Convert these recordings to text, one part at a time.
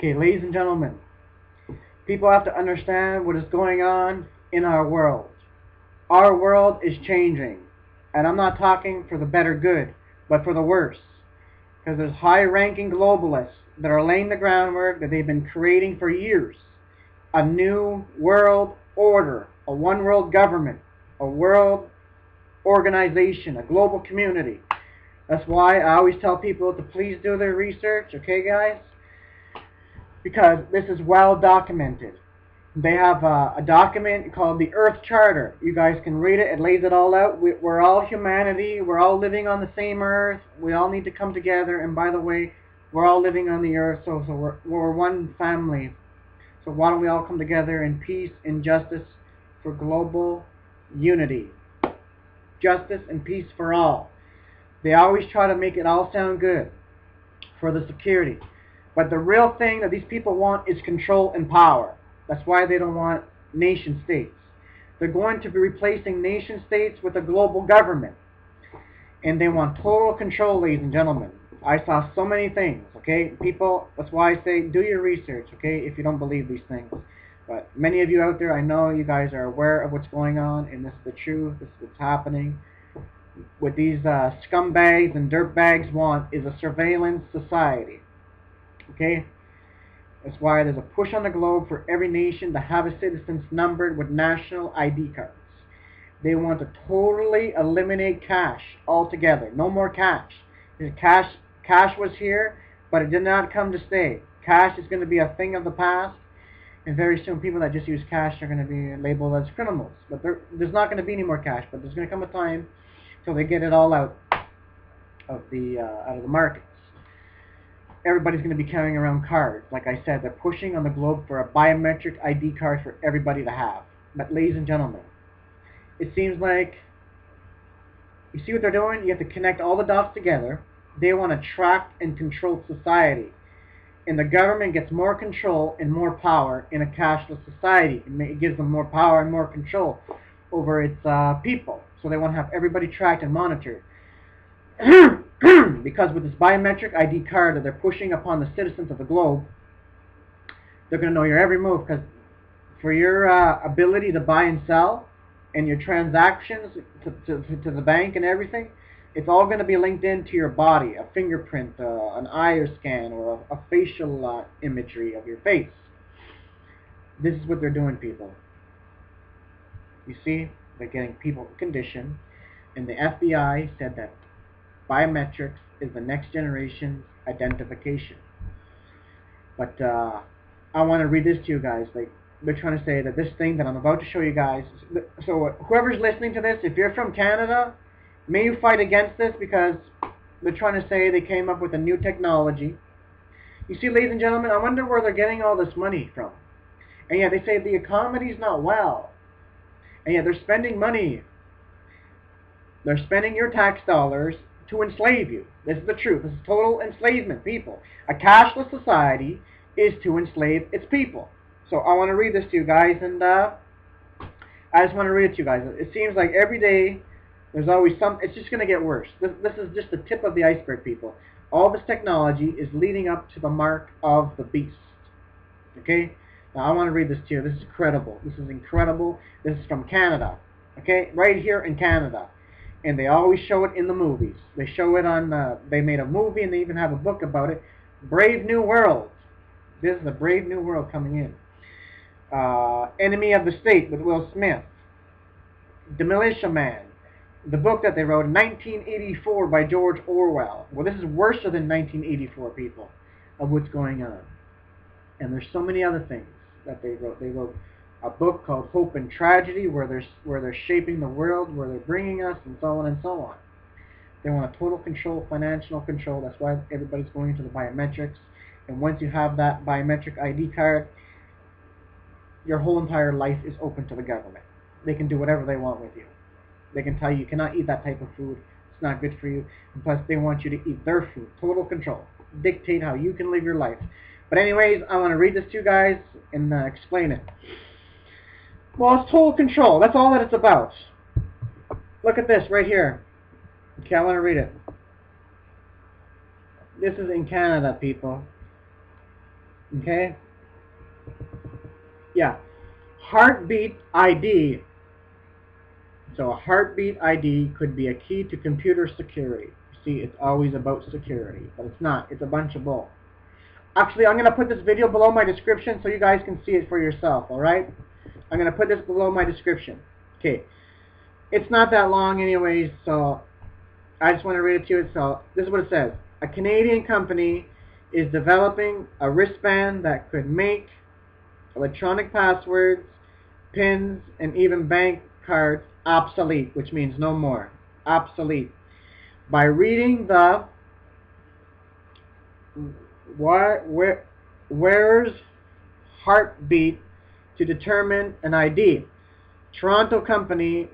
Okay, ladies and gentlemen, people have to understand what is going on in our world. Our world is changing. And I'm not talking for the better good, but for the worse. Because there's high-ranking globalists that are laying the groundwork that they've been creating for years. A new world order, a one world government, a world organization, a global community. That's why I always tell people to please do their research, okay guys? Because this is well documented. They have a, a document called the Earth Charter. You guys can read it. It lays it all out. We, we're all humanity. We're all living on the same Earth. We all need to come together. And by the way, we're all living on the Earth, so, so we're, we're one family. So why don't we all come together in peace and justice for global unity? Justice and peace for all. They always try to make it all sound good for the security. But the real thing that these people want is control and power. That's why they don't want nation states. They're going to be replacing nation states with a global government. And they want total control, ladies and gentlemen. I saw so many things, okay? People, that's why I say do your research, okay, if you don't believe these things. But many of you out there, I know you guys are aware of what's going on, and this is the truth, this is what's happening. What these uh, scumbags and dirtbags want is a surveillance society, okay? That's why there's a push on the globe for every nation to have its citizens numbered with national ID cards. They want to totally eliminate cash altogether. No more cash. Cash, cash was here, but it did not come to stay. Cash is going to be a thing of the past, and very soon people that just use cash are going to be labeled as criminals. But there, there's not going to be any more cash, but there's going to come a time till they get it all out of the uh, out of the market everybody's going to be carrying around cards. Like I said, they're pushing on the globe for a biometric ID card for everybody to have. But ladies and gentlemen, it seems like, you see what they're doing? You have to connect all the dots together. They want to track and control society. And the government gets more control and more power in a cashless society. It gives them more power and more control over its uh, people. So they want to have everybody tracked and monitored. because with this biometric ID card that they're pushing upon the citizens of the globe, they're going to know your every move because for your uh, ability to buy and sell and your transactions to, to, to the bank and everything, it's all going to be linked into your body, a fingerprint, uh, an eye scan, or a, a facial uh, imagery of your face. This is what they're doing, people. You see, they're getting people conditioned, and the FBI said that biometrics is the next generation identification. But uh, I want to read this to you guys. Like they're trying to say that this thing that I'm about to show you guys. So whoever's listening to this, if you're from Canada, may you fight against this because they're trying to say they came up with a new technology. You see, ladies and gentlemen, I wonder where they're getting all this money from. And yeah, they say the economy's not well. And yeah, they're spending money. They're spending your tax dollars to enslave you. This is the truth. This is total enslavement, people. A cashless society is to enslave its people. So I want to read this to you guys, and uh, I just want to read it to you guys. It seems like every day there's always some, it's just going to get worse. This, this is just the tip of the iceberg, people. All this technology is leading up to the mark of the beast. Okay? Now I want to read this to you. This is incredible. This is incredible. This is from Canada. Okay? Right here in Canada and they always show it in the movies. They show it on, uh, they made a movie and they even have a book about it. Brave New World. This is a Brave New World coming in. Uh, Enemy of the State with Will Smith. The Militia Man. The book that they wrote in 1984 by George Orwell. Well, this is worse than 1984, people, of what's going on. And there's so many other things that they wrote. They wrote a book called Hope and Tragedy, where they're where they're shaping the world, where they're bringing us, and so on and so on. They want total control, financial control. That's why everybody's going into the biometrics. And once you have that biometric ID card, your whole entire life is open to the government. They can do whatever they want with you. They can tell you you cannot eat that type of food. It's not good for you. And plus, they want you to eat their food. Total control. Dictate how you can live your life. But anyways, I want to read this to you guys and uh, explain it. Well, it's total control. That's all that it's about. Look at this right here. Okay, I want to read it. This is in Canada, people. Okay? Yeah. Heartbeat ID. So a heartbeat ID could be a key to computer security. See, it's always about security, but it's not. It's a bunch of bull. Actually, I'm going to put this video below my description so you guys can see it for yourself, alright? I'm going to put this below my description. Okay. It's not that long anyways, so I just want to read it to you. So this is what it says. A Canadian company is developing a wristband that could make electronic passwords, pins, and even bank cards obsolete, which means no more. Obsolete. By reading the wearer's heartbeat to determine an ID. Toronto company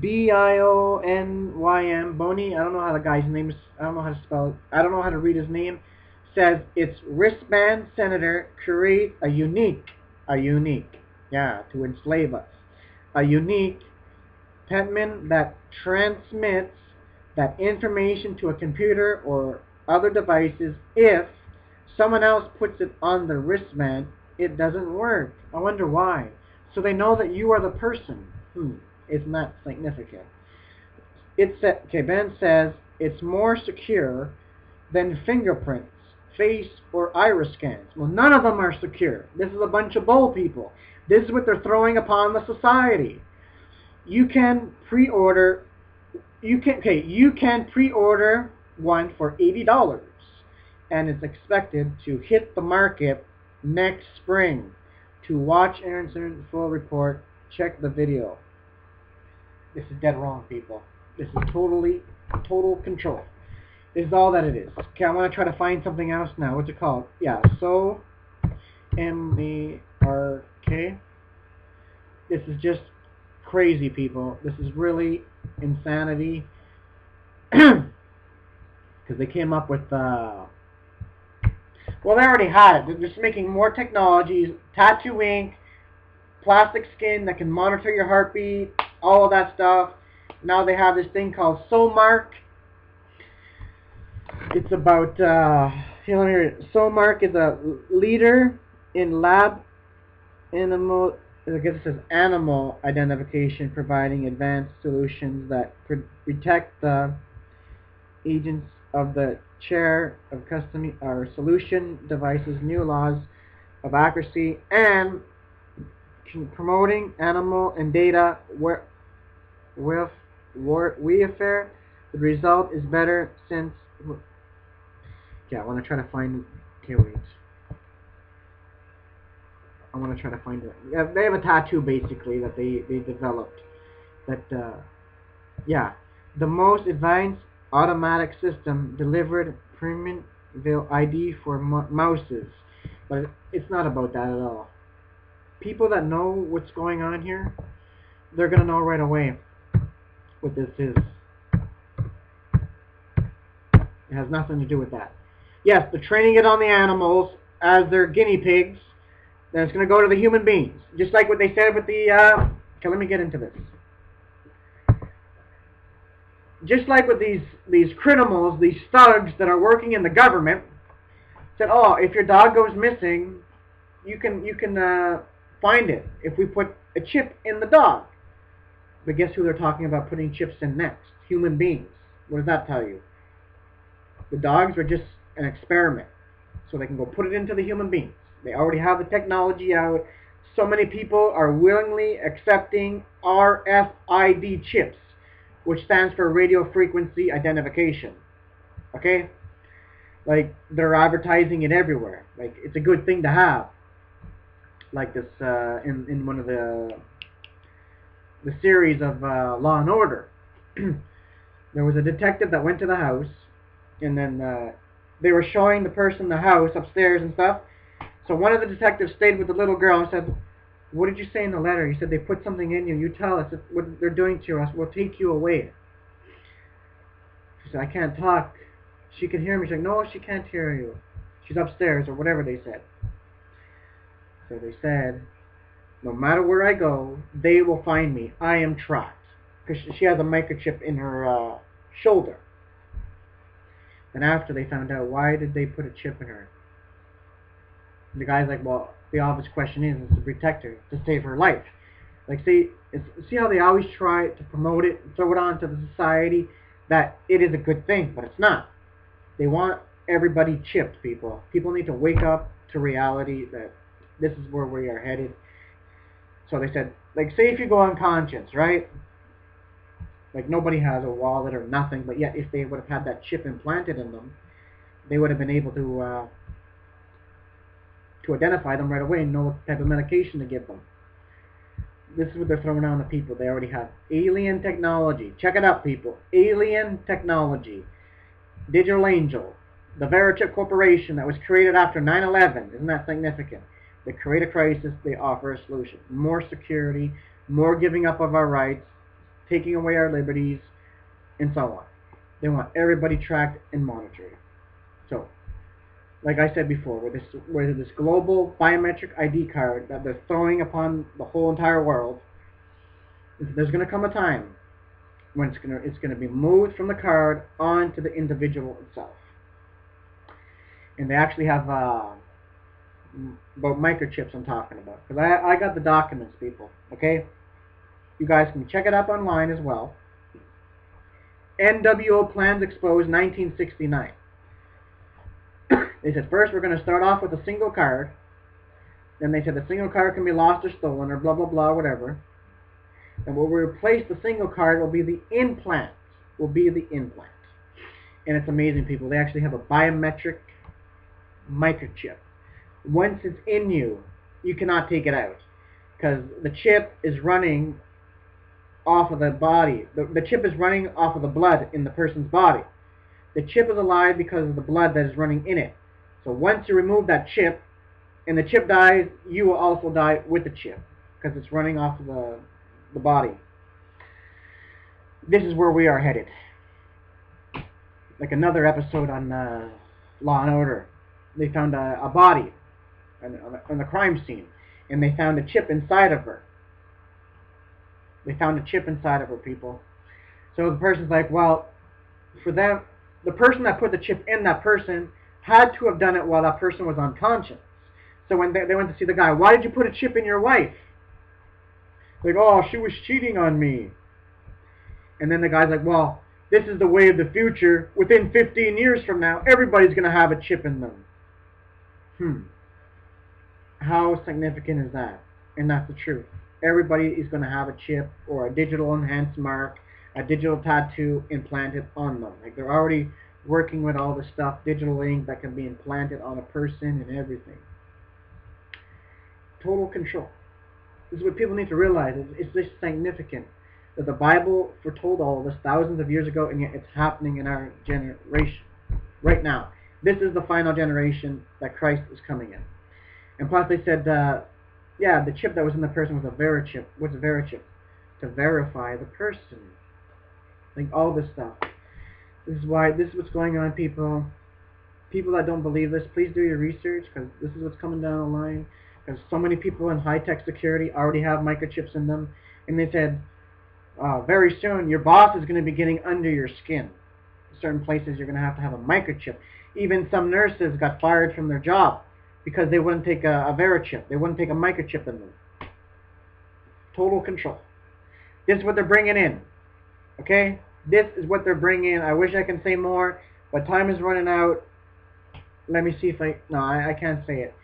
B-I-O-N-Y-M, Boney, I don't know how the guy's name is, I don't know how to spell it, I don't know how to read his name, says its wristband senator create a unique, a unique, yeah, to enslave us, a unique Petman that transmits that information to a computer or other devices if someone else puts it on the wristband, it doesn't work. I wonder why. So they know that you are the person. Hmm is not significant. It sa- okay, Ben says it's more secure than fingerprints, face, or iris scans. Well, none of them are secure. This is a bunch of bull people. This is what they're throwing upon the society. You can pre-order. You can okay. You can pre-order one for eighty dollars, and it's expected to hit the market next spring. To watch Aaron's full report, check the video. This is dead wrong, people. This is totally, total control. This is all that it is. Okay, I want to try to find something else now. What's it called? Yeah, so M-E-R-K. This is just crazy, people. This is really insanity. Because they came up with, uh, well, they already had it. They're just making more technologies, tattoo ink, plastic skin that can monitor your heartbeat, all of that stuff. Now they have this thing called SOMARK. It's about, uh, here, let is a leader in lab animal, I guess it says animal identification, providing advanced solutions that protect the agents of the chair of custom or solution devices, new laws of accuracy, and promoting animal and data with welfare. The result is better since. Yeah, I want to try to find. Okay, wait. I want to try to find it. They have a tattoo basically that they they developed. That uh, yeah, the most advanced automatic system delivered premium ID for mouses, but it's not about that at all people that know what's going on here, they're going to know right away what this is. It has nothing to do with that. Yes, they're training it on the animals as their guinea pigs. Then it's going to go to the human beings. Just like what they said with the... Uh, okay, let me get into this. Just like with these, these criminals, these thugs that are working in the government, said, oh, if your dog goes missing, you can, you can uh, find it if we put a chip in the dog. But guess who they're talking about putting chips in next? Human beings. What does that tell you? The dogs are just an experiment. So they can go put it into the human beings. They already have the technology out. So many people are willingly accepting RFID chips, which stands for radio frequency identification. Okay? Like, they're advertising it everywhere. Like, it's a good thing to have like this uh, in in one of the the series of uh, Law and Order. there was a detective that went to the house, and then uh, they were showing the person the house upstairs and stuff. So one of the detectives stayed with the little girl and said, "What did you say in the letter?" You said, "They put something in you. You tell us what they're doing to us. We'll take you away." She said, "I can't talk." She can hear me. She's like, "No, she can't hear you. She's upstairs or whatever they said." So they said, no matter where I go, they will find me. I am trapped. Because she has a microchip in her uh, shoulder. And after they found out, why did they put a chip in her? the guy's like, well, the obvious question is, is to protect her, to save her life. Like, see, see how they always try to promote it, throw it on to the society, that it is a good thing, but it's not. They want everybody chipped, people. People need to wake up to reality that this is where we are headed. So they said, like, say if you go unconscious, right? Like, nobody has a wallet or nothing, but yet if they would have had that chip implanted in them, they would have been able to uh, to identify them right away and know what type of medication to give them. This is what they're throwing on the people. They already have alien technology. Check it out, people. Alien technology. Digital Angel. The Verichip Corporation that was created after 9-11. Isn't that significant? They create a crisis. They offer a solution. More security. More giving up of our rights. Taking away our liberties. And so on. They want everybody tracked and monitored. So, like I said before, with this with this global biometric ID card that they're throwing upon the whole entire world, there's going to come a time when it's going to it's going to be moved from the card onto the individual itself. And they actually have uh, about microchips I'm talking about because I I got the documents, people. Okay, you guys can check it up online as well. NWO plans exposed 1969. They said, first we're going to start off with a single card. Then they said the single card can be lost or stolen or blah, blah, blah, whatever. And what we replace the single card will be the implant. Will be the implant. And it's amazing, people. They actually have a biometric microchip. Once it's in you, you cannot take it out. Because the chip is running off of the body. The, the chip is running off of the blood in the person's body. The chip is alive because of the blood that is running in it. So once you remove that chip, and the chip dies, you will also die with the chip because it's running off of the, the body. This is where we are headed. Like another episode on uh, Law and Order. They found a, a body on, on the crime scene, and they found a chip inside of her. They found a chip inside of her, people. So the person's like, well, for them, the person that put the chip in that person had to have done it while that person was unconscious. So when they, they went to see the guy, why did you put a chip in your wife? Like, oh, she was cheating on me. And then the guy's like, well, this is the way of the future. Within 15 years from now, everybody's going to have a chip in them. Hmm. How significant is that? And that's the truth. Everybody is going to have a chip or a digital enhanced mark, a digital tattoo implanted on them. Like they're already working with all the stuff, digital ink that can be implanted on a person and everything. Total control. This is what people need to realize. It's, just significant that the Bible foretold all of this thousands of years ago, and yet it's happening in our generation right now. This is the final generation that Christ is coming in. And plus they said, uh, yeah, the chip that was in the person was a verichip. What's a verichip? To verify the person. Like all this stuff. This is why, this is what's going on, people. People that don't believe this, please do your research, because this is what's coming down the line. Because so many people in high-tech security already have microchips in them. And they said, uh, very soon, your boss is going to be getting under your skin. Certain places, you're going to have to have a microchip. Even some nurses got fired from their job because they wouldn't take a, a Verichip. They wouldn't take a microchip in them. Total control. This is what they're bringing in. Okay? This is what they're bringing. I wish I can say more, but time is running out. Let me see if I... No, I, I can't say it.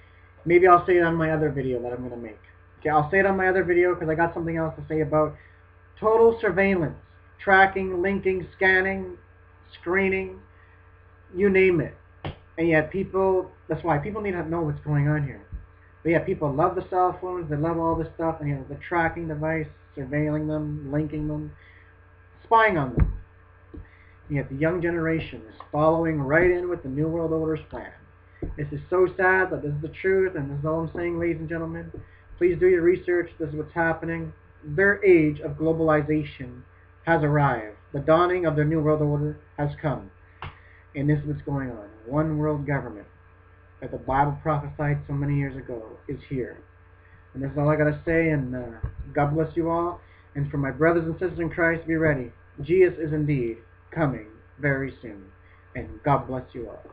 Maybe I'll say it on my other video that I'm going to make. Okay, I'll say it on my other video because I got something else to say about total surveillance, tracking, linking, scanning, screening, you name it. And yet people, that's why people need to know what's going on here. But yeah, people love the cell phones, they love all this stuff, and you know, the tracking device, surveilling them, linking them, spying on them. Yet the young generation is following right in with the New World Order's plan. This is so sad, but this is the truth, and this is all I'm saying, ladies and gentlemen. Please do your research. This is what's happening. Their age of globalization has arrived. The dawning of their New World Order has come. And this is what's going on. One world government that the Bible prophesied so many years ago is here. And this is all I got to say, and uh, God bless you all. And for my brothers and sisters in Christ, be ready. Jesus is indeed coming very soon. And God bless you all.